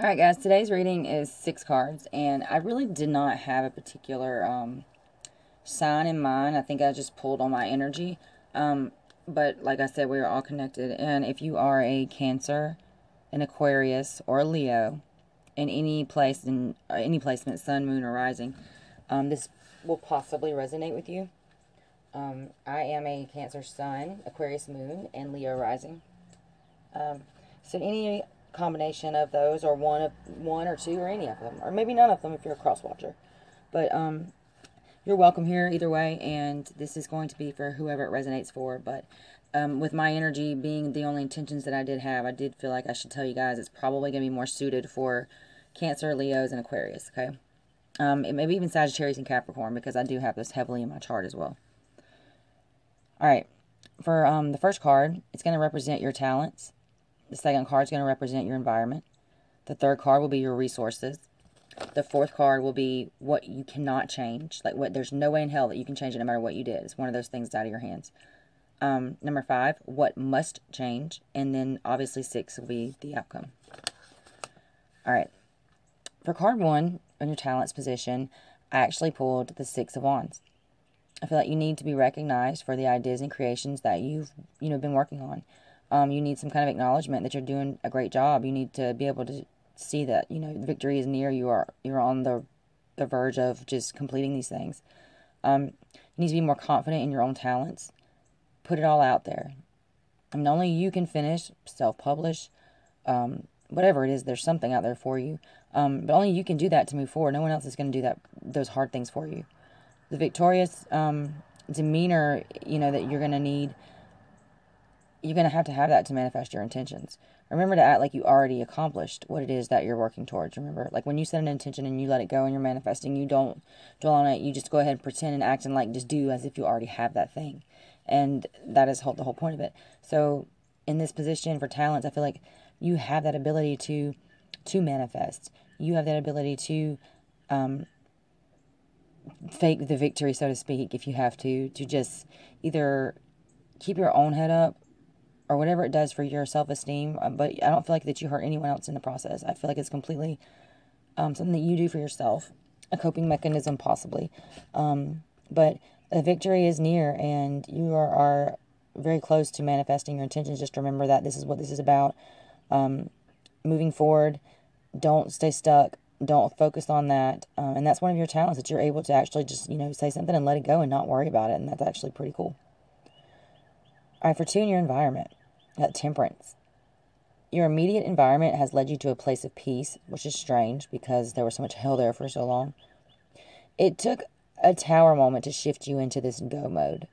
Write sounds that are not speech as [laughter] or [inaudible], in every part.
All right, guys, today's reading is six cards, and I really did not have a particular um, sign in mind. I think I just pulled on my energy. Um, but like I said, we are all connected. And if you are a Cancer, an Aquarius, or a Leo, in any place, in uh, any placement, Sun, Moon, or Rising, um, this will possibly resonate with you. Um, I am a Cancer Sun, Aquarius Moon, and Leo Rising. Um, so any combination of those, or one of one or two, or any of them, or maybe none of them if you're a cross watcher. But um, you're welcome here either way, and this is going to be for whoever it resonates for. But um, with my energy being the only intentions that I did have, I did feel like I should tell you guys it's probably going to be more suited for Cancer, Leos, and Aquarius. Okay, um, it maybe even Sagittarius and Capricorn because I do have this heavily in my chart as well. All right, for um, the first card, it's going to represent your talents. The second card is going to represent your environment. The third card will be your resources. The fourth card will be what you cannot change. Like what there's no way in hell that you can change it no matter what you did. It's one of those things out of your hands. Um, number five, what must change. And then obviously six will be the outcome. All right. For card one, on your talents position, I actually pulled the Six of Wands. I feel like you need to be recognized for the ideas and creations that you've, you know, been working on um, you need some kind of acknowledgement that you're doing a great job. You need to be able to see that you know victory is near. You are you're on the the verge of just completing these things. Um, you need to be more confident in your own talents. Put it all out there. I mean, only you can finish, self-publish, um, whatever it is. There's something out there for you, um, but only you can do that to move forward. No one else is going to do that. Those hard things for you. The victorious um, demeanor, you know, that you're going to need you're going to have to have that to manifest your intentions. Remember to act like you already accomplished what it is that you're working towards. Remember, like when you set an intention and you let it go and you're manifesting, you don't dwell on it. You just go ahead and pretend and act and like just do as if you already have that thing. And that is the whole point of it. So in this position for talents, I feel like you have that ability to to manifest. You have that ability to um, fake the victory, so to speak, if you have to, to just either keep your own head up or whatever it does for your self-esteem um, but i don't feel like that you hurt anyone else in the process. I feel like it's completely um, something that you do for yourself a coping mechanism possibly. Um, but a victory is near and you are, are very close to manifesting your intentions. Just remember that this is what this is about. Um, moving forward don't stay stuck. Don't focus on that. Um, and that's one of your talents that you're able to actually just you know say something and let it go and not worry about it and that's actually pretty cool. All right for two in your environment at temperance. Your immediate environment has led you to a place of peace, which is strange because there was so much hell there for so long. It took a tower moment to shift you into this go mode.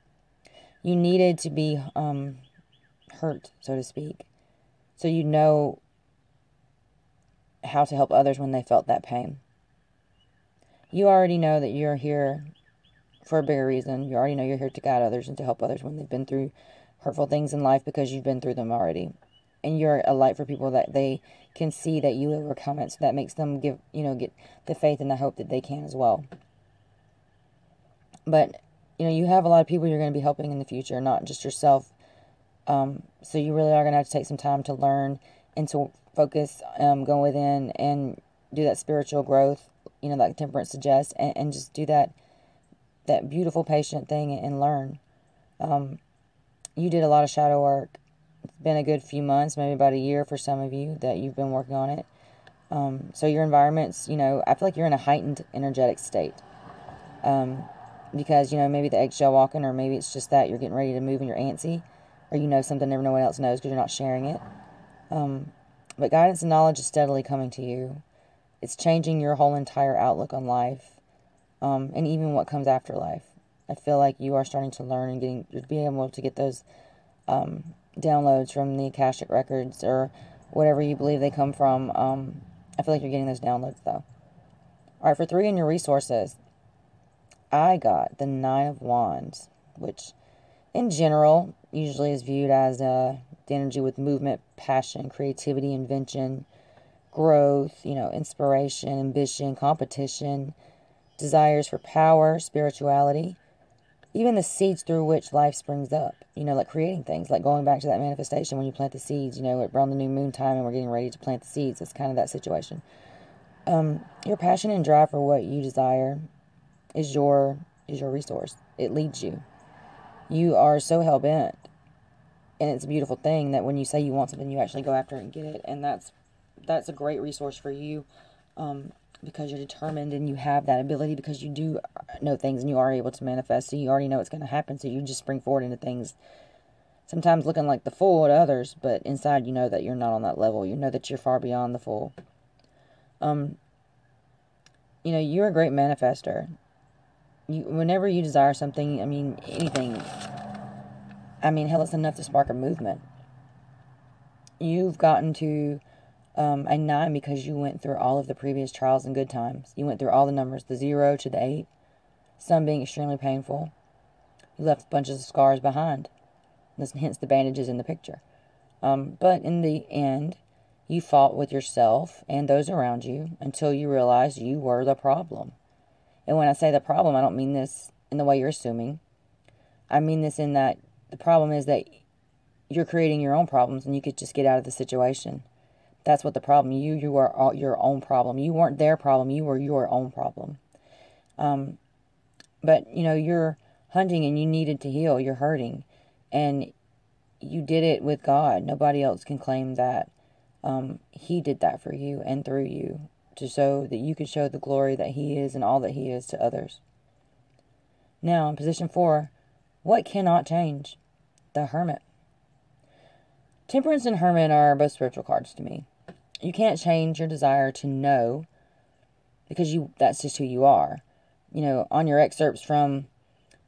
You needed to be um, hurt, so to speak, so you know how to help others when they felt that pain. You already know that you're here for a bigger reason. You already know you're here to guide others and to help others when they've been through hurtful things in life because you've been through them already. And you're a light for people that they can see that you overcome it. So that makes them give, you know, get the faith and the hope that they can as well. But, you know, you have a lot of people you're going to be helping in the future, not just yourself. Um, so you really are going to have to take some time to learn and to focus, um, go within and do that spiritual growth, you know, like temperance suggests, and, and just do that, that beautiful patient thing and learn. Um, you did a lot of shadow work. It's been a good few months, maybe about a year for some of you that you've been working on it. Um, so your environment's, you know, I feel like you're in a heightened energetic state. Um, because, you know, maybe the eggshell walking, or maybe it's just that you're getting ready to move and you're antsy, or you know something never no one else knows because you're not sharing it. Um, but guidance and knowledge is steadily coming to you. It's changing your whole entire outlook on life, um, and even what comes after life. I feel like you are starting to learn and getting being able to get those um, downloads from the Akashic records or whatever you believe they come from. Um, I feel like you're getting those downloads though. All right, for three in your resources, I got the Nine of Wands, which in general usually is viewed as uh, the energy with movement, passion, creativity, invention, growth, you know, inspiration, ambition, competition, desires for power, spirituality even the seeds through which life springs up, you know, like creating things, like going back to that manifestation when you plant the seeds, you know, around the new moon time and we're getting ready to plant the seeds. It's kind of that situation. Um, your passion and drive for what you desire is your is your resource. It leads you. You are so hell bent, and it's a beautiful thing that when you say you want something, you actually go after it and get it, and that's that's a great resource for you. Um, because you're determined and you have that ability because you do know things and you are able to manifest. So you already know it's going to happen. So you just spring forward into things. Sometimes looking like the fool to others, but inside you know that you're not on that level. You know that you're far beyond the fool. Um, you know, you're a great manifester. You, whenever you desire something, I mean, anything, I mean, hell, it's enough to spark a movement. You've gotten to um, a nine because you went through all of the previous trials and good times. You went through all the numbers, the zero to the eight, some being extremely painful. You left bunches of scars behind. This, [laughs] hence the bandages in the picture. Um, but in the end, you fought with yourself and those around you until you realized you were the problem. And when I say the problem, I don't mean this in the way you're assuming. I mean this in that the problem is that you're creating your own problems and you could just get out of the situation. That's what the problem. You you are your own problem. You weren't their problem. You were your own problem. Um, but you know you're hunting and you needed to heal. You're hurting, and you did it with God. Nobody else can claim that. Um, he did that for you and through you to show that you could show the glory that He is and all that He is to others. Now, in position four, what cannot change? The Hermit. Temperance and Hermit are both spiritual cards to me you can't change your desire to know because you that's just who you are. You know, on your excerpts from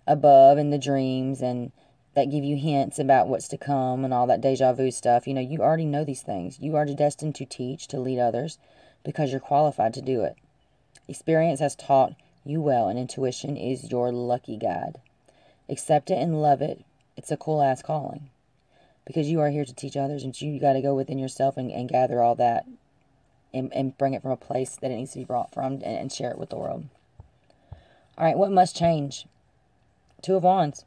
above and the dreams and that give you hints about what's to come and all that deja vu stuff, you know, you already know these things. You are destined to teach, to lead others because you're qualified to do it. Experience has taught you well, and intuition is your lucky guide. Accept it and love it. It's a cool ass calling because you are here to teach others and you got to go within yourself and, and gather all that and, and bring it from a place that it needs to be brought from and, and share it with the world. All right, what must change? Two of Wands.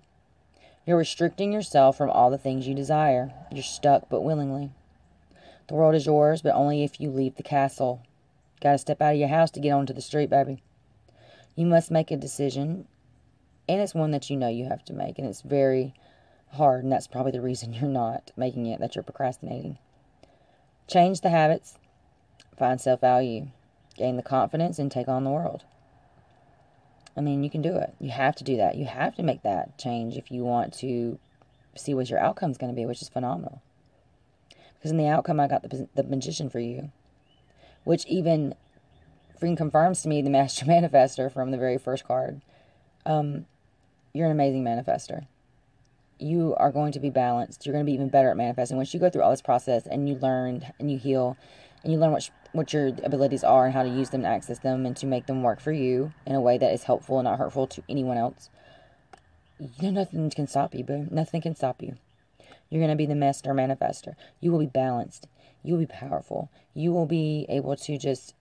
You're restricting yourself from all the things you desire. You're stuck, but willingly. The world is yours, but only if you leave the castle. Got to step out of your house to get onto the street, baby. You must make a decision, and it's one that you know you have to make, and it's very hard, and that's probably the reason you're not making it, that you're procrastinating. Change the habits, find self value, gain the confidence, and take on the world. I mean, you can do it. You have to do that. You have to make that change if you want to see what your outcome is going to be, which is phenomenal. Because in the outcome, I got the, the magician for you, which even freaking confirms to me the [laughs] master manifester from the very first card. Um, you're an amazing manifester you are going to be balanced. You're going to be even better at manifesting. Once you go through all this process and you learn and you heal and you learn what, what your abilities are and how to use them to access them and to make them work for you in a way that is helpful and not hurtful to anyone else, you know, nothing can stop you, boo. Nothing can stop you. You're going to be the master manifester. You will be balanced. You will be powerful. You will be able to just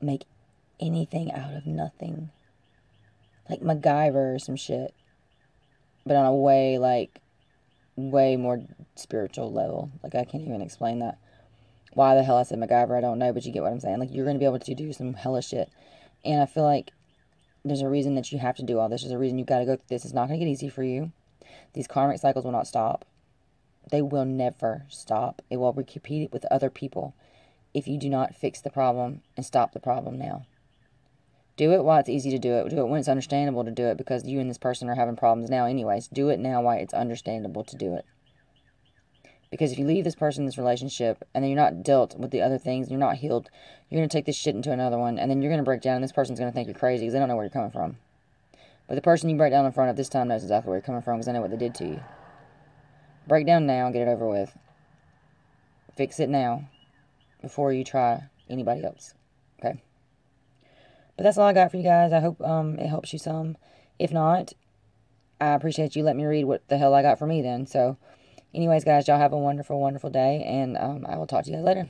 make anything out of nothing. Like MacGyver or some shit but on a way like way more spiritual level. Like I can't even explain that. Why the hell I said MacGyver, I don't know, but you get what I'm saying. Like you're gonna be able to do some hella shit. And I feel like there's a reason that you have to do all this. There's a reason you gotta go through this. It's not gonna get easy for you. These karmic cycles will not stop. They will never stop. It will repeat with other people if you do not fix the problem and stop the problem now. Do it while it's easy to do it. Do it when it's understandable to do it because you and this person are having problems now, anyways. Do it now while it's understandable to do it. Because if you leave this person this relationship and then you're not dealt with the other things, you're not healed, you're going to take this shit into another one and then you're going to break down and this person's going to think you're crazy because they don't know where you're coming from. But the person you break down in front of this time knows exactly where you're coming from because they know what they did to you. Break down now and get it over with. Fix it now before you try anybody else. Okay? But that's all I got for you guys. I hope um, it helps you some. If not, I appreciate you letting me read what the hell I got for me then. So, anyways, guys, y'all have a wonderful, wonderful day, and um, I will talk to you guys later.